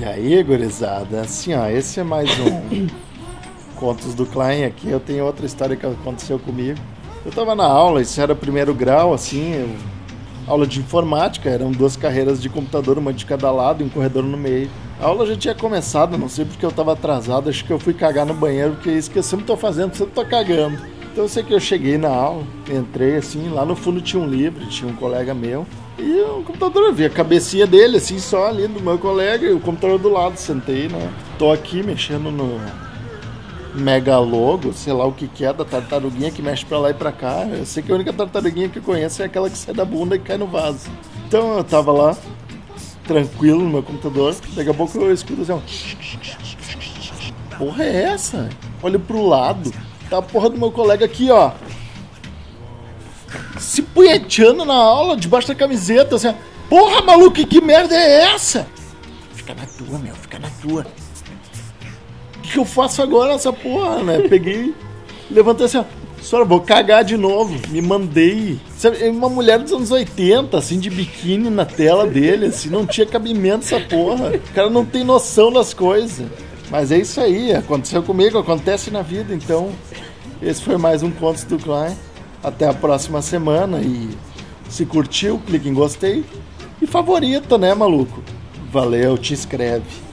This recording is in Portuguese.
E aí, gurizada? Assim, ó, esse é mais um Contos do Klein aqui. Eu tenho outra história que aconteceu comigo. Eu tava na aula, isso era primeiro grau, assim, eu- aula de informática, eram duas carreiras de computador, uma de cada lado e um corredor no meio. A aula já tinha começado, não sei porque eu tava atrasado, acho que eu fui cagar no banheiro, porque é isso que eu sempre tô fazendo, sempre tô cagando. Então eu sei que eu cheguei na aula, entrei assim, lá no fundo tinha um livro, tinha um colega meu, e o computador, eu vi a cabecinha dele, assim, só ali do meu colega, e o computador do lado, sentei, né? Tô aqui mexendo no Megalogo, sei lá o que que é, da tartaruguinha que mexe pra lá e pra cá. Eu sei que a única tartaruguinha que eu conheço é aquela que sai da bunda e cai no vaso. Então eu tava lá, tranquilo no meu computador, daqui a pouco eu escuto assim, ó. Porra é essa? Olho pro lado, tá a porra do meu colega aqui, ó. Se punheteando na aula, debaixo da camiseta, assim. Porra, maluco, que, merda é essa? Fica na tua, meu, fica na tua. O que, eu faço agora nessa porra, né? Peguei, levantei assim, ó. Senhora, vou cagar de novo. Me mandei. Sabe, uma mulher dos anos 80, assim, de biquíni na tela dele, assim, não tinha cabimento essa porra. O cara não tem noção das coisas. Mas é isso aí, aconteceu comigo, acontece na vida, então. Esse foi mais um Contos do Klein. Até a próxima semana e se curtiu, clique em gostei. E favorita, né, maluco? Valeu, te inscreve.